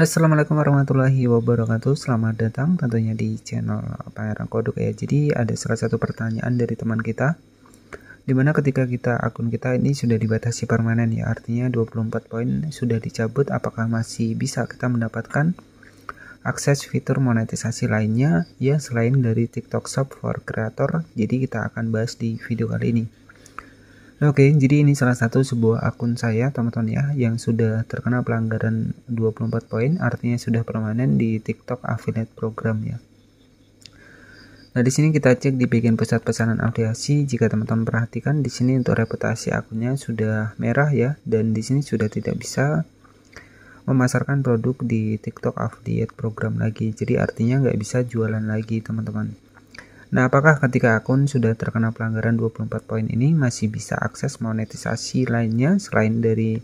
Assalamualaikum warahmatullahi wabarakatuh. Selamat datang tentunya di channel Pangeran Kodok ya. Jadi ada salah satu pertanyaan dari teman kita Di mana ketika kita akun kita ini sudah dibatasi permanen ya Artinya 24 poin sudah dicabut Apakah masih bisa kita mendapatkan akses fitur monetisasi lainnya? Ya selain dari TikTok Shop for Creator Jadi kita akan bahas di video kali ini Oke, jadi ini salah satu sebuah akun saya, teman-teman ya, yang sudah terkena pelanggaran 24 poin, artinya sudah permanen di TikTok Affiliate Program ya. Nah, di sini kita cek di bagian pusat pesanan afiliasi. Jika teman-teman perhatikan di sini untuk reputasi akunnya sudah merah ya, dan di sini sudah tidak bisa memasarkan produk di TikTok Affiliate Program lagi. Jadi artinya nggak bisa jualan lagi, teman-teman. Nah, apakah ketika akun sudah terkena pelanggaran 24 poin ini masih bisa akses monetisasi lainnya selain dari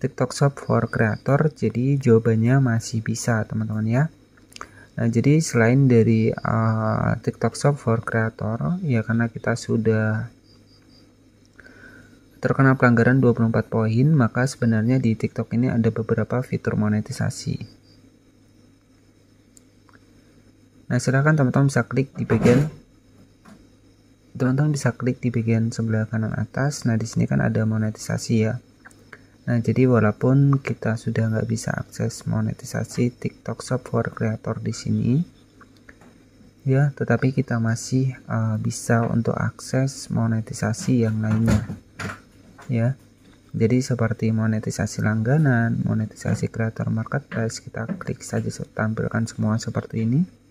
TikTok Shop for Creator? Jadi jawabannya masih bisa, teman-teman ya. Nah, jadi selain dari uh, TikTok Shop for Creator, ya karena kita sudah terkena pelanggaran 24 poin, maka sebenarnya di TikTok ini ada beberapa fitur monetisasi. Nah, silakan teman-teman bisa klik di bagian teman-teman bisa klik di bagian sebelah kanan atas. Nah, di sini kan ada monetisasi ya. Nah, jadi walaupun kita sudah nggak bisa akses monetisasi TikTok Shop for Creator di sini, ya, tetapi kita masih uh, bisa untuk akses monetisasi yang lainnya, ya. Jadi seperti monetisasi langganan, monetisasi kreator marketplace, kita klik saja tampilkan semua seperti ini.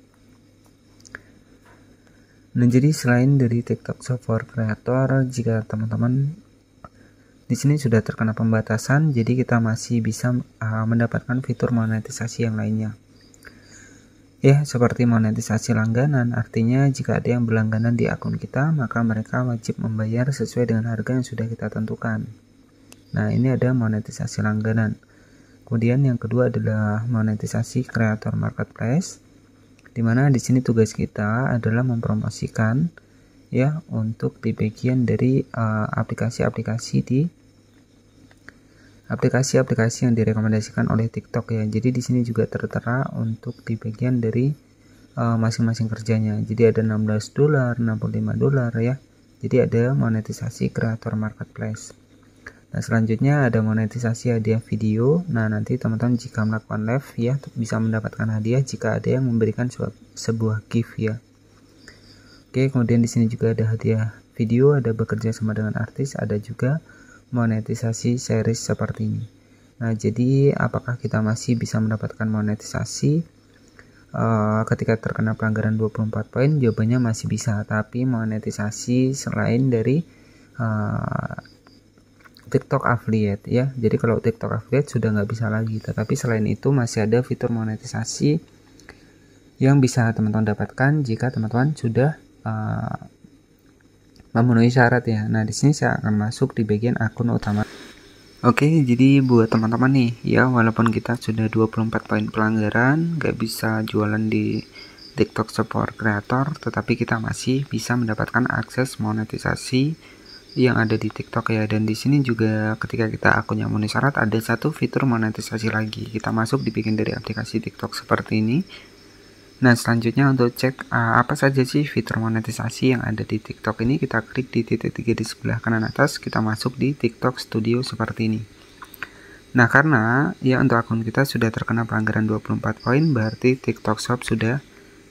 Nah, jadi selain dari TikTok Software Creator, jika teman-teman di sini sudah terkena pembatasan, jadi kita masih bisa uh, mendapatkan fitur monetisasi yang lainnya. Ya, seperti monetisasi langganan, artinya jika ada yang berlangganan di akun kita, maka mereka wajib membayar sesuai dengan harga yang sudah kita tentukan. Nah, ini ada monetisasi langganan. Kemudian yang kedua adalah monetisasi kreator marketplace di mana di sini tugas kita adalah mempromosikan ya untuk di bagian dari eh, aplikasi-aplikasi uh, di aplikasi-aplikasi yang direkomendasikan oleh TikTok ya. Jadi di sini juga tertera untuk di bagian dari eh, masing-masing uh, kerjanya. Jadi ada 16 dolar, 65 dolar ya. Jadi ada monetisasi kreator marketplace. Nah, selanjutnya ada monetisasi hadiah video. Nah, nanti teman-teman jika melakukan live ya bisa mendapatkan hadiah jika ada yang memberikan sebuah gift ya. Oke, kemudian di sini juga ada hadiah video, ada bekerja sama dengan artis, ada juga monetisasi series seperti ini. Nah, jadi apakah kita masih bisa mendapatkan monetisasi uh, ketika terkena pelanggaran 24 poin? Jawabannya masih bisa, tapi monetisasi selain dari uh, TikTok affiliate ya. Jadi kalau TikTok affiliate sudah nggak bisa lagi. Tetapi selain itu masih ada fitur monetisasi yang bisa teman-teman dapatkan jika teman-teman sudah uh, memenuhi syarat ya. Nah di sini saya akan masuk di bagian akun utama. Oke, jadi buat teman-teman nih ya, walaupun kita sudah 24 poin pelanggaran, nggak bisa jualan di TikTok Support Creator, tetapi kita masih bisa mendapatkan akses monetisasi yang ada di TikTok ya. Dan di sini juga ketika kita akunnya memenuhi syarat ada satu fitur monetisasi lagi. Kita masuk di bikin dari aplikasi TikTok seperti ini. Nah selanjutnya untuk cek uh, apa saja sih fitur monetisasi yang ada di TikTok ini kita klik di titik tiga di sebelah kanan atas kita masuk di TikTok Studio seperti ini. Nah karena ya untuk akun kita sudah terkena pelanggaran 24 poin berarti TikTok Shop sudah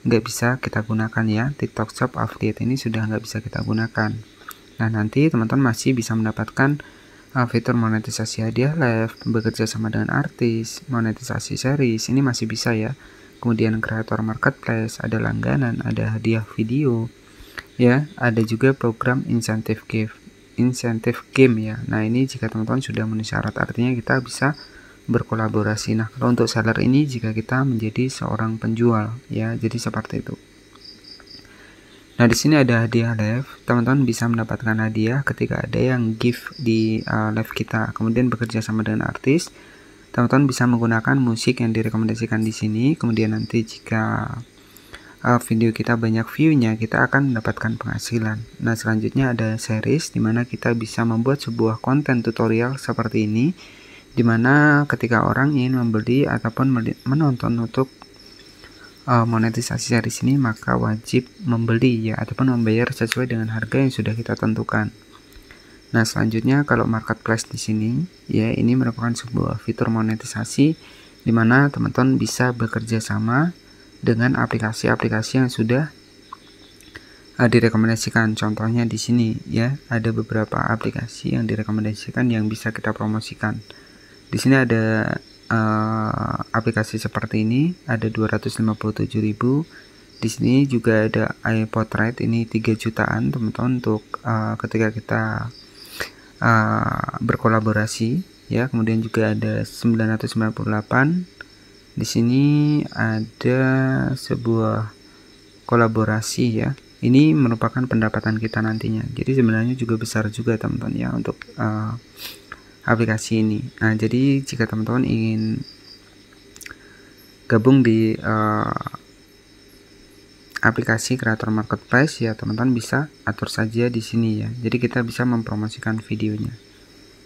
nggak bisa kita gunakan ya. TikTok Shop affiliate ini sudah nggak bisa kita gunakan Nah, nanti teman-teman masih bisa mendapatkan uh, fitur monetisasi hadiah live, bekerja sama dengan artis, monetisasi series, ini masih bisa ya. Kemudian kreator marketplace, ada langganan, ada hadiah video, ya, ada juga program insentif gift, insentif game ya. Nah, ini jika teman-teman sudah memenuhi syarat, artinya kita bisa berkolaborasi. Nah, kalau untuk seller ini jika kita menjadi seorang penjual, ya, jadi seperti itu. Nah, di sini ada hadiah live. Teman-teman bisa mendapatkan hadiah ketika ada yang gift di uh, live kita. Kemudian bekerja sama dengan artis. Teman-teman bisa menggunakan musik yang direkomendasikan di sini. Kemudian nanti jika uh, video kita banyak viewnya kita akan mendapatkan penghasilan nah selanjutnya ada series di mana kita bisa membuat sebuah konten tutorial seperti ini di mana ketika orang ingin membeli ataupun menonton untuk uh, monetisasi series ini maka wajib membeli ya ataupun membayar sesuai dengan harga yang sudah kita tentukan Nah, selanjutnya kalau marketplace di sini ya ini merupakan sebuah fitur monetisasi di mana teman-teman bisa bekerja sama dengan aplikasi-aplikasi yang sudah uh, direkomendasikan. Contohnya di sini ya, ada beberapa aplikasi yang direkomendasikan yang bisa kita promosikan. Di sini ada uh, aplikasi seperti ini, ada 257.000. Di sini juga ada iPortrait ini 3 jutaan teman-teman untuk uh, ketika kita uh, berkolaborasi ya. Kemudian juga ada 998 di sini ada sebuah kolaborasi ya ini merupakan pendapatan kita nantinya jadi sebenarnya juga besar juga teman-teman ya untuk uh, aplikasi ini. Nah jadi jika teman-teman ingin gabung di uh, aplikasi kreator marketplace ya teman-teman bisa atur saja di sini ya. Jadi kita bisa mempromosikan videonya.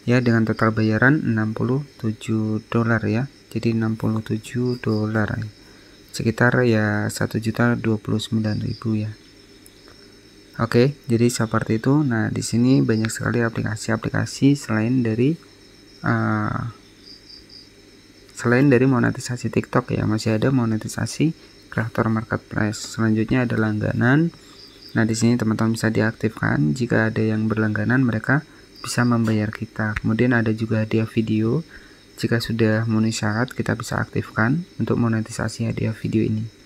Ya dengan total bayaran 67 dolar ya. Jadi 67 dolar sekitar ya 1.029.000 ya. Oke, jadi seperti itu. Nah, di sini banyak sekali aplikasi-aplikasi selain dari uh, selain dari monetisasi TikTok ya, masih ada monetisasi kreator marketplace. Selanjutnya ada langganan. Nah, di sini teman-teman bisa diaktifkan. Jika ada yang berlangganan, mereka bisa membayar kita. Kemudian ada juga hadiah video. Jika sudah memenuhi syarat, kita bisa aktifkan untuk monetisasi hadiah video ini.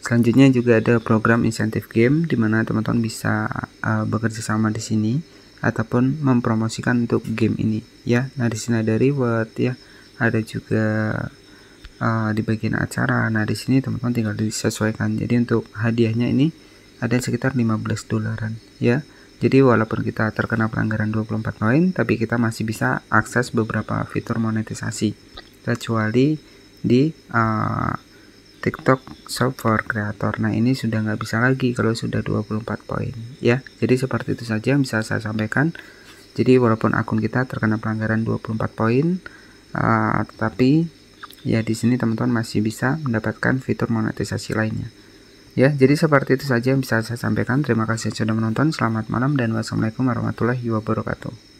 Selanjutnya juga ada program insentif game di mana teman-teman bisa uh, bekerja sama di sini ataupun mempromosikan untuk game ini ya. Nah, di sini ada reward ya. Ada juga uh, di bagian acara. Nah, di sini teman-teman tinggal disesuaikan. Jadi untuk hadiahnya ini ada sekitar 15 dolaran ya. Jadi walaupun kita terkena pelanggaran 24 poin, tapi kita masih bisa akses beberapa fitur monetisasi kecuali di uh, TikTok Shop for Creator. Nah ini sudah nggak bisa lagi kalau sudah 24 poin ya. Jadi seperti itu saja yang bisa saya sampaikan. Jadi walaupun akun kita terkena pelanggaran 24 poin, uh, tetapi ya di sini teman-teman masih bisa mendapatkan fitur monetisasi lainnya. Ya, jadi seperti itu saja yang bisa saya sampaikan. Terima kasih sudah menonton. Selamat malam dan wassalamualaikum warahmatullahi wabarakatuh.